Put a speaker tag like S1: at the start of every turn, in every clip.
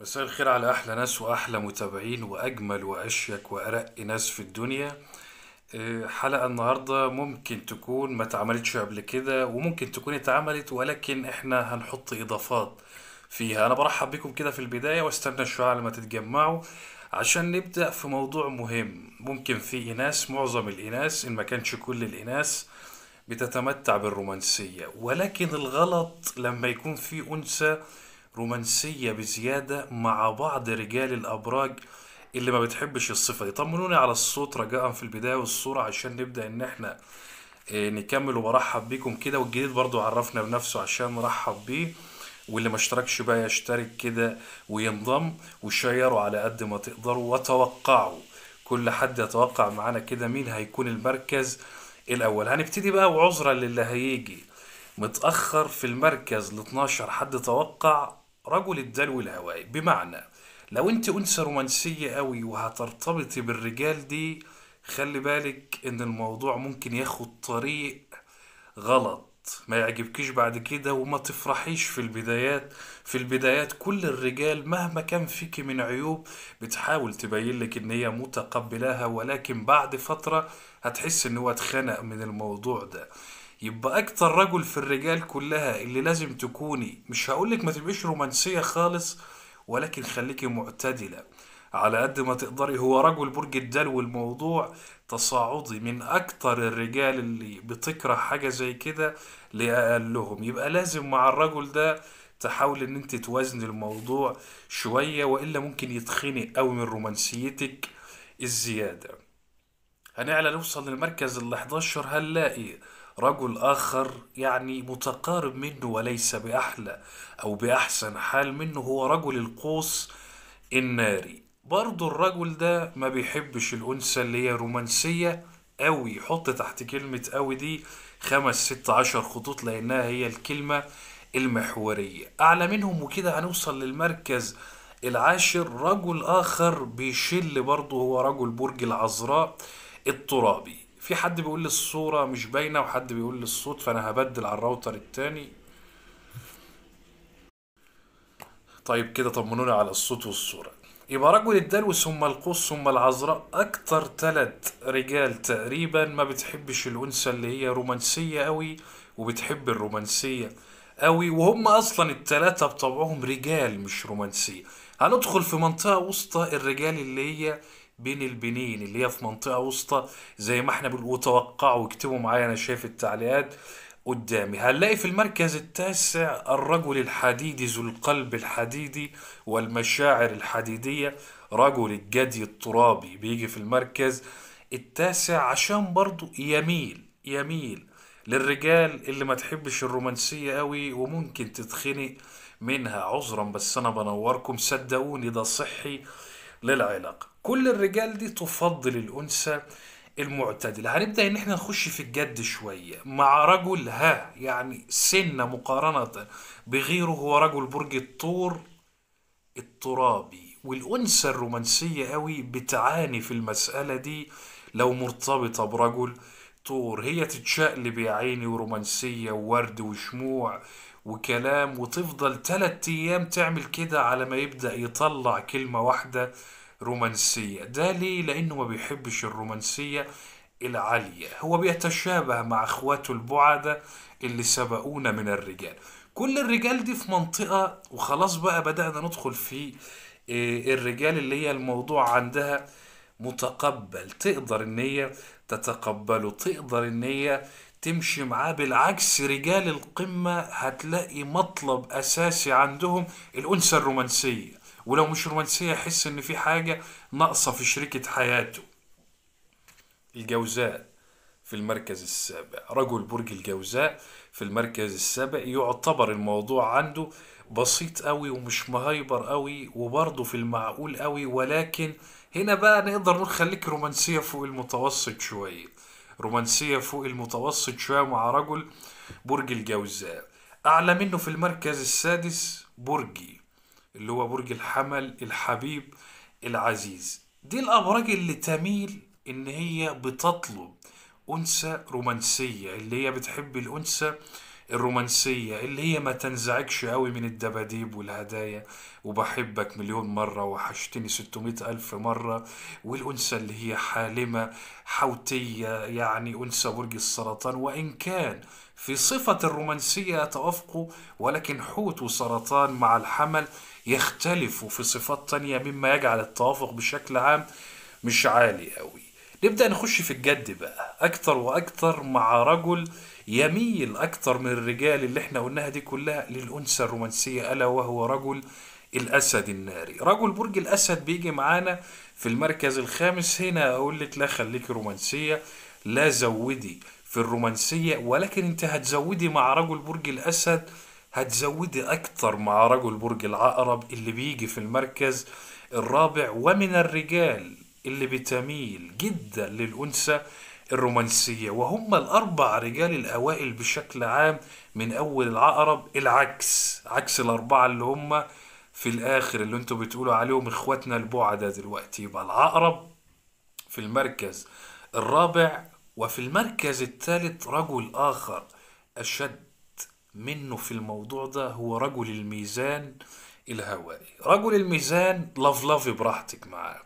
S1: مساء الخير على أحلى ناس وأحلى متابعين وأجمل وأشيك وأرق ناس في الدنيا. إيه، حلقة النهاردة ممكن تكون ما اتعملتش قبل كده وممكن تكون اتعملت ولكن إحنا هنحط إضافات فيها. أنا برحب بكم كده في البداية وأستنى شوية على ما تتجمعوا عشان نبدأ في موضوع مهم. ممكن في إناث معظم الإناث إن ما كانش كل الإناث بتتمتع بالرومانسية. ولكن الغلط لما يكون في أنثى رومانسية بزيادة مع بعض رجال الأبراج اللي ما بتحبش الصفة دي. طمنوني على الصوت رجاء في البداية والصورة عشان نبدأ إن إحنا آه، نكمل وبرحب بيكم كده. والجديد برضو عرفنا بنفسه عشان نرحب بيه. واللي ما اشتركش بقى يشترك كده وينضم وشيروا على قد ما تقدروا وتوقعوا. كل حد يتوقع معانا كده مين هيكون المركز الأول. هنبتدي بقى وعذرا للي هيجي. متأخر في المركز ال 12 حد توقع؟ رجل الدلو الهوائي. بمعنى لو انت أنثى رومانسية قوي وهترتبطي بالرجال دي خلي بالك إن الموضوع ممكن ياخد طريق غلط. ما يعجبكيش بعد كده وما تفرحيش في البدايات. في البدايات كل الرجال مهما كان فيك من عيوب بتحاول تبين لك إن هي متقبلاها ولكن بعد فترة هتحس إن هو اتخنق من الموضوع ده. يبقى أكتر رجل في الرجال كلها اللي لازم تكوني مش هقولك ما تبقيش رومانسية خالص ولكن خليكي معتدلة. على قد ما تقدري هو رجل برج الدلو الموضوع تصاعدي من أكتر الرجال اللي بتكره حاجة زي كده لأقلهم. يبقى لازم مع الرجل ده تحاول إن أنت توازن الموضوع شوية وإلا ممكن يتخنق قوي من رومانسيتك الزيادة. هنعلى نوصل للمركز ال 11 هنلاقي رجل آخر يعني متقارب منه وليس بأحلى أو بأحسن حال منه هو رجل القوس الناري. برضو الرجل ده ما بيحبش الأنثى اللي هي رومانسية أوي حط تحت كلمة أوي دي خمس ست عشر خطوط لأنها هي الكلمة المحورية. أعلى منهم وكده هنوصل للمركز العاشر. رجل آخر بيشل برضه هو رجل برج العذراء الترابي. في حد بيقول لي الصورة مش باينة وحد بيقول لي الصوت فأنا هبدل على الراوتر التاني. طيب كده طمنوني على الصوت والصورة. يبقى رجل الدلو ثم القوس ثم العذراء أكتر تلات رجال تقريبا ما بتحبش الأنثى اللي هي رومانسية قوي وبتحب الرومانسية قوي وهم أصلا التلاتة بطبعهم رجال مش رومانسية. هندخل في منطقة وسطى الرجال اللي هي بين البنين اللي هي في منطقة وسطى زي ما إحنا بنقول وتوقعوا واكتبوا معايا أنا شايف التعليقات قدامي. هنلاقي في المركز التاسع الرجل الحديدي ذو القلب الحديدي والمشاعر الحديدية رجل الجدي الترابي. بيجي في المركز التاسع عشان برضو يميل يميل للرجال اللي ما تحبش الرومانسية قوي وممكن تتخنق منها عذرا بس أنا بنوركم صدقوني ده صحي للعلاقة. كل الرجال دي تفضل الأنثى المعتدلة. هنبدأ إن إحنا نخش في الجد شوية. مع رجل ها يعني سنة مقارنة بغيره هو رجل برج الثور الترابي. والأنثى الرومانسية قوي بتعاني في المسألة دي لو مرتبطة برجل طور. هي تتشقلب يا عيني ورومانسية وورد وشموع. وكلام وتفضل تلات أيام تعمل كده على ما يبدأ يطلع كلمة واحدة رومانسية. ده ليه؟ لأنه ما بيحبش الرومانسية العالية. هو بيتشابه مع أخواته البعدة اللي سبقونا من الرجال. كل الرجال دي في منطقة وخلاص بقى بدأنا ندخل في إيه، الرجال اللي هي الموضوع عندها متقبل. تقدر إن هي تتقبله تقدر إن هي تمشي معاه بالعكس رجال القمة هتلاقي مطلب أساسي عندهم الأنثى الرومانسية. ولو مش رومانسية يحس إن في حاجة ناقصة في شريكة حياته. الجوزاء في المركز السابع. رجل برج الجوزاء في المركز السابع. يعتبر الموضوع عنده بسيط قوي ومش مهايبر قوي وبرضه في المعقول قوي ولكن هنا بقى نقدر نقول خليك رومانسية فوق المتوسط شوية. رومانسية فوق المتوسط شوية مع رجل برج الجوزاء. أعلى منه في المركز السادس برجي اللي هو برج الحمل الحبيب العزيز. دي الأبراج اللي تميل إن هي بتطلب أنثى رومانسية اللي هي بتحب الأنثى الرومانسية اللي هي ما تنزعجش قوي من الدباديب والهدايا. وبحبك مليون مرة وحشتني ستمائة ألف مرة. والأنثى اللي هي حالمة حوتية يعني أنثى برج السرطان. وإن كان في صفة الرومانسية يتوافقوا ولكن حوت وسرطان مع الحمل يختلفوا في صفات تانية مما يجعل التوافق بشكل عام مش عالي قوي نبدأ نخش في الجد بقى. أكتر وأكتر مع رجل يميل أكتر من الرجال اللي إحنا قلناها دي كلها للأنثى الرومانسية ألا وهو رجل الأسد الناري. رجل برج الأسد بيجي معانا في المركز الخامس. هنا أقول لك لا خليكي رومانسية لا زودي في الرومانسية ولكن أنت هتزودي مع رجل برج الأسد هتزودي أكتر مع رجل برج العقرب اللي بيجي في المركز الرابع. ومن الرجال اللي بتميل جدا للأنثى الرومانسية. وهم الأربع رجال الأوائل بشكل عام من أول العقرب العكس عكس الأربعة اللي هم في الآخر اللي أنتوا بتقولوا عليهم إخواتنا البعدة دلوقتي. يبقى العقرب في المركز الرابع وفي المركز الثالث رجل آخر أشد منه في الموضوع ده هو رجل الميزان الهوائي. رجل الميزان لفلفي براحتك معاه.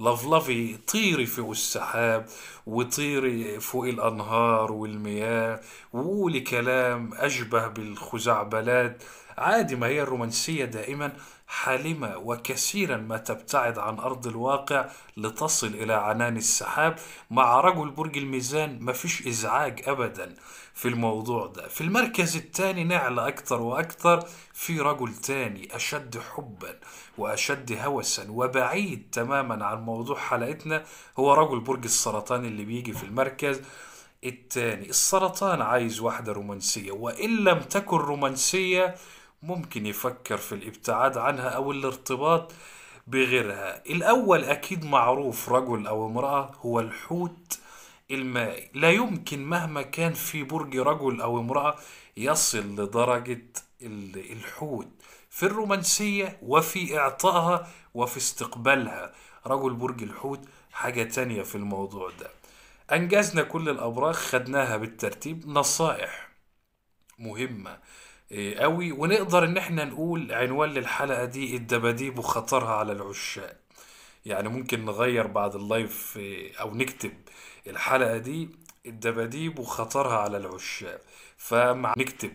S1: لفلفي طيري فوق السحاب وطيري فوق الأنهار والمياه وقولي كلام أشبه بالخزعبلات. عادي ما هي الرومانسية دائما حالمة وكثيرا ما تبتعد عن أرض الواقع لتصل إلى عنان السحاب. مع رجل برج الميزان مفيش إزعاج أبدا في الموضوع ده. في المركز الثاني نعلى أكتر وأكتر في رجل تاني أشد حبا وأشد هوسا وبعيد تماما عن موضوع حلقتنا هو رجل برج السرطان اللي بيجي في المركز التاني السرطان عايز واحدة رومانسية وإن لم تكن رومانسية ممكن يفكر في الابتعاد عنها أو الارتباط بغيرها. الأول أكيد معروف رجل أو امرأة هو الحوت المائي. لا يمكن مهما كان في برج رجل أو امرأة يصل لدرجة ال- الحوت. في الرومانسية وفي إعطائها وفي استقبالها. رجل برج الحوت حاجة تانية في الموضوع ده. أنجزنا كل الأبراج خدناها بالترتيب. نصائح مهمة. قوي ونقدر إن إحنا نقول عنوان للحلقة دي الدباديب وخطرها على العشاق. يعني ممكن نغير بعد اللايف إيه، أو نكتب الحلقة دي الدباديب وخطرها على العشاق. فمع نكتب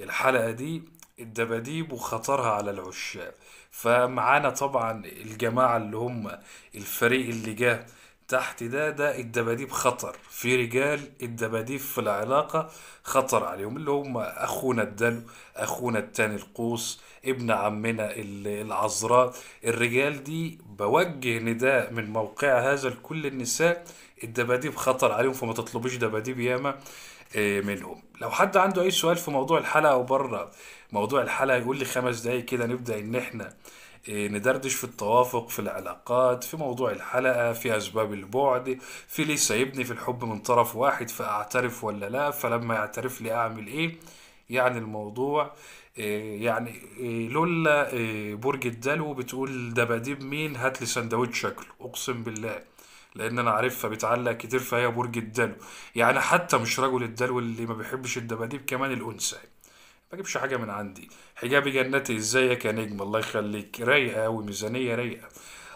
S1: الحلقة دي الدباديب وخطرها على العشاق. فمعانا طبعا الجماعة اللي هم الفريق اللي جه تحت ده ده الدباديب خطر. في رجال الدباديب في العلاقة خطر عليهم اللي هم أخونا الدلو أخونا التاني القوس ابن عمنا ال- العذراء. الرجال دي بوجه نداء من موقع هذا لكل النساء. الدباديب خطر عليهم فما تطلبوش دباديب ياما آه، منهم. لو حد عنده أي سؤال في موضوع الحلقة أو بره موضوع الحلقة يقول لي خمس دقايق كده نبدأ إن إحنا ندردش في التوافق في العلاقات في موضوع الحلقة في أسباب البعد في ليه سايبني في الحب من طرف واحد فأعترف ولا لا فلما يعترف لي أعمل إيه؟ يعني الموضوع إيه، يعني إيه، لولا إيه، برج الدلو بتقول دباديب مين؟ هات لي سندوتش شكله أقسم بالله لأن أنا عارفها بتعلق كتير فهي برج الدلو. يعني حتى مش رجل الدلو اللي ما بيحبش الدباديب كمان الأنثى. بجيبش حاجة من عندي. حجابي جنتي إزيك يا نجم؟ الله يخليك. رايقة قوي ميزانية رايقة.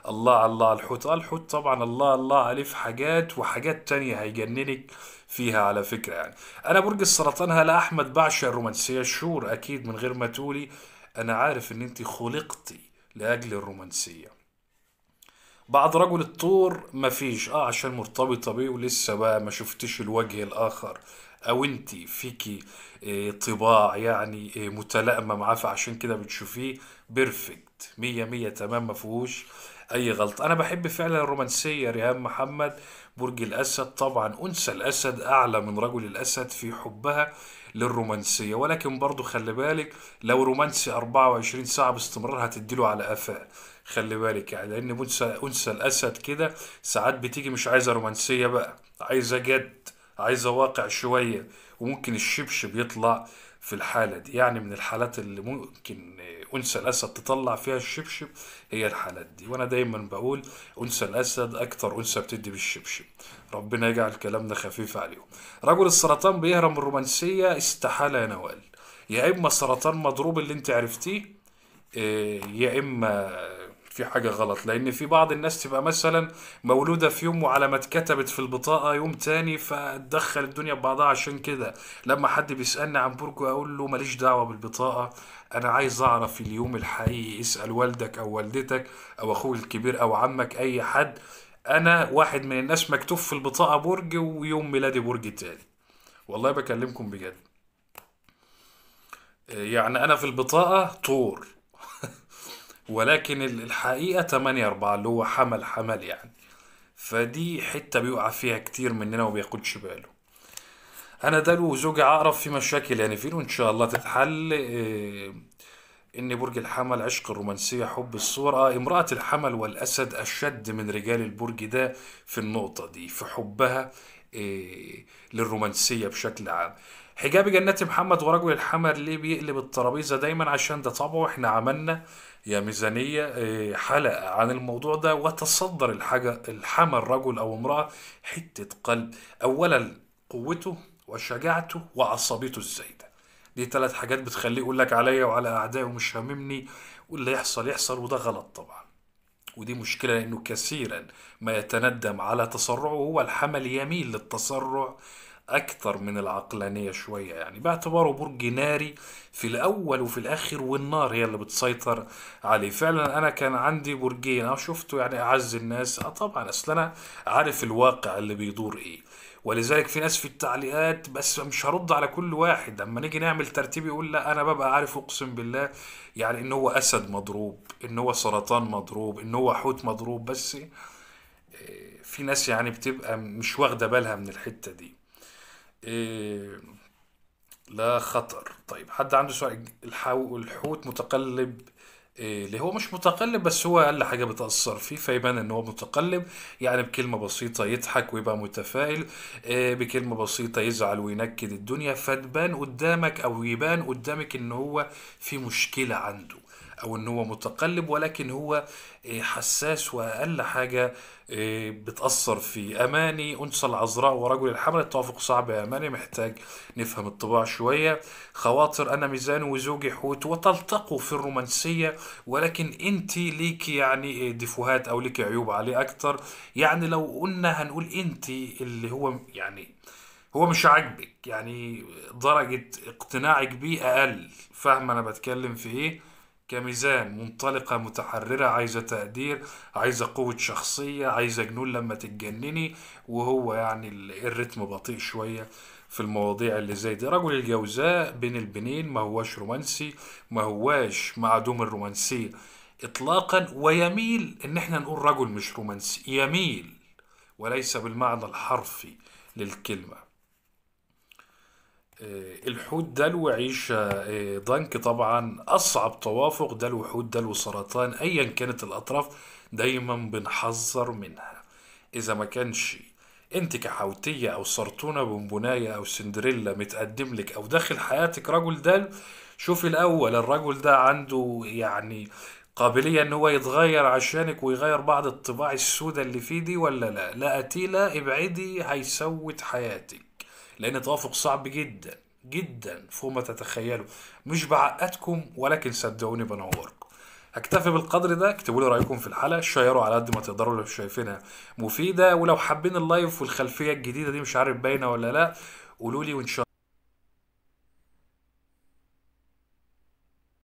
S1: الله الله الحوت. آه الحوت طبعا الله الله عليه في حاجات وحاجات تانية هيجننك فيها على فكرة يعني. أنا برج السرطان هلا أحمد بعشق الرومانسية؟ شور أكيد من غير ما تقولي. أنا عارف إن أنت خلقتي لأجل الرومانسية. بعد رجل الطور مفيش. آه عشان مرتبطة بيه ولسه بقى ما شفتش الوجه الآخر. أو انتي فيكي إيه طباع يعني إيه متلائمة معاه فعشان كده بتشوفيه بيرفكت مية مية تمام مفيهوش أي غلط. أنا بحب فعلا الرومانسية ريهام محمد برج الأسد طبعا أنثى الأسد أعلى من رجل الأسد في حبها للرومانسية. ولكن برضو خلي بالك لو رومانسي 24 ساعة باستمرار هتديله على قفاه. خلي بالك يعني لأن أنثى أنثى الأسد كده ساعات بتيجي مش عايزة رومانسية بقى عايزة جد. عايزة واقع شوية وممكن الشبشب يطلع في الحالة دي. يعني من الحالات اللي ممكن أنثى الأسد تطلع فيها الشبشب هي الحالات دي. وأنا دايما بقول أنثى الأسد أكتر أنثى بتدي بالشبشب. ربنا يجعل كلامنا خفيف عليهم. رجل السرطان بيهرب من الرومانسية استحالة يا نوال. يا إما سرطان مضروب اللي أنت عرفتيه إيه، يا إما في حاجة غلط لأن في بعض الناس تبقى مثلا مولودة في يوم وعلى ما اتكتبت في البطاقة يوم تاني فتدخل الدنيا ببعضها عشان كده. لما حد بيسألني عن برجه أقول له ماليش دعوة بالبطاقة أنا عايز أعرف اليوم الحقيقي اسأل والدك أو والدتك أو أخوك الكبير أو عمك أي حد أنا واحد من الناس مكتوب في البطاقة برج ويوم ميلادي برج تاني. والله بكلمكم بجد. يعني أنا في البطاقة طور. ولكن ال- الحقيقة 8 4 اللي هو حمل حمل يعني. فدي حتة بيقع فيها كتير مننا وبياخدش باله. أنا ده وزوجي عقرب في مشاكل يعني فين وإن شاء الله تتحل. إيه، إن برج الحمل عشق الرومانسية حب الصور. آه امرأة الحمل والأسد أشد من رجال البرج ده في النقطة دي في حبها إيه، للرومانسية بشكل عام. حجاب جنات محمد ورجل الحمل ليه بيقلب الترابيزة دايما عشان ده طبعه. إحنا عملنا يا ميزانية إيه، حلقة عن الموضوع ده وتصدر الحاجة الحمل رجل أو امرأة حتة قلب. اولا قوته وشجاعته وعصبيته الزايدة. دي ثلاث حاجات بتخليه يقول لك عليا وعلى أعدائي ومش هاممني. واللي يحصل يحصل وده غلط طبعا. ودي مشكلة لأنه كثيرا ما يتندم على تسرعه. هو الحمل يميل للتسرع أكثر من العقلانية شوية يعني باعتباره برج ناري في الأول وفي الآخر والنار هي اللي بتسيطر عليه. فعلا أنا كان عندي برجين أنا شفته يعني أعز الناس. أه طبعا أصل أنا عارف الواقع اللي بيدور إيه. ولذلك في ناس في التعليقات بس مش هرد على كل واحد. أما نيجي نعمل ترتيب يقول لا أنا ببقى عارف أقسم بالله يعني إن هو أسد مضروب إن هو سرطان مضروب إن هو حوت مضروب. بس في ناس يعني بتبقى مش واخدة بالها من الحتة دي. إيه، لا خطر. طيب حد عنده سؤال؟ الحو... الحوت متقلب إيه، اللي هو مش متقلب بس هو أقل حاجة بتأثر فيه فيبان إن هو متقلب يعني بكلمة بسيطة يضحك ويبقى متفائل إيه، بكلمة بسيطة يزعل وينكد الدنيا فتبان قدامك أو يبان قدامك إن هو في مشكلة عنده. أو إن هو متقلب ولكن هو إيه، حساس وأقل حاجة إيه، بتأثر في أماني. أنثى العذراء ورجل الحمل. التوافق صعب يا أماني محتاج نفهم الطباع شوية. خواطر أنا ميزان وزوجي حوت وتلتقوا في الرومانسية ولكن أنت ليكي يعني إيه، ديفوهات أو ليكي عيوب عليه أكتر. يعني لو قلنا هنقول أنت اللي هو يعني هو مش عاجبك يعني درجة اقتناعك بيه أقل. فاهم أنا بتكلم في إيه؟ كميزان منطلقة متحررة عايزة تقدير عايزة قوة شخصية عايزة جنون لما تتجنني وهو يعني ال- الريتم بطيء شوية في المواضيع اللي زي دي. رجل الجوزاء بين البنين ما هواش رومانسي ما هواش معدوم الرومانسية إطلاقا ويميل إن إحنا نقول رجل مش رومانسي يميل وليس بالمعنى الحرفي للكلمة. آه، الحوت دلو عيشة آه، ضنك طبعا أصعب توافق دلو حوت دلو سرطان أيا كانت الأطراف دايما بنحذر منها. إذا ما كانش أنت كحوتية أو سرطونة بونبوناية أو سندريلا متقدم لك أو داخل حياتك رجل دلو شوفي الأول الرجل ده عنده يعني قابلية إن هو يتغير عشانك ويغير بعض الطباع السوداء اللي فيه دي ولا لا؟ لا قتيلة ابعدي هيسود حياتك. لأن توافق صعب جدا جدا فوق ما تتخيلوا مش بعقدكم ولكن صدقوني بنوركم. هكتفي بالقدر ده اكتبوا لي رأيكم في الحلقة. شيروا على قد ما تقدروا لو شايفينها مفيدة ولو حابين اللايف والخلفية الجديدة دي مش عارف باينة ولا لا قولوا لي وإن شاء